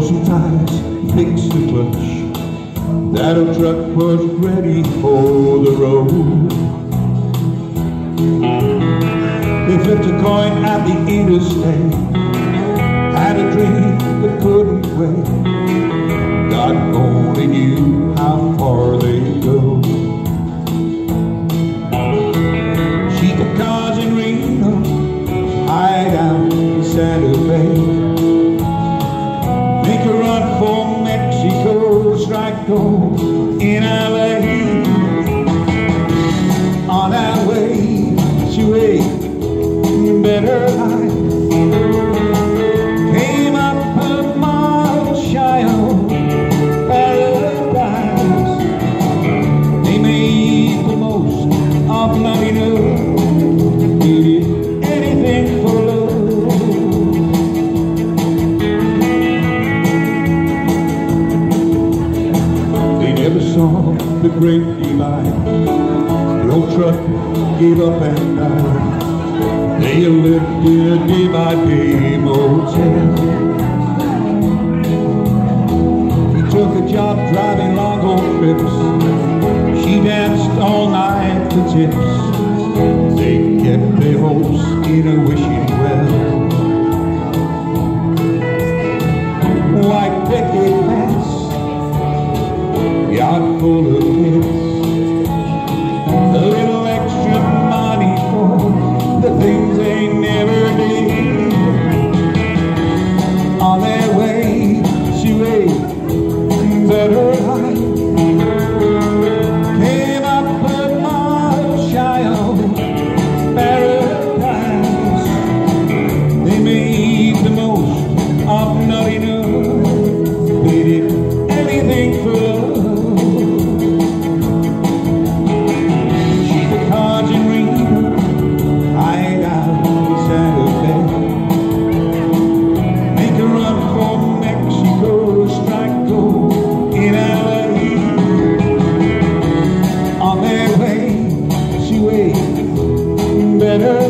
kicks the clutch. That old truck was ready for the road. They flipped a coin at the interstate. Had a dream that couldn't wait. God only knew how far they'd go. She got cars in Reno, hide out in Santa Fe. Strike gold in LA. Great divide. The old truck gave up and died. They lived in a day-by-day motel. He took a job driving long haul trips. She danced all night for tips. They kept their hopes in a wishing well. White picket better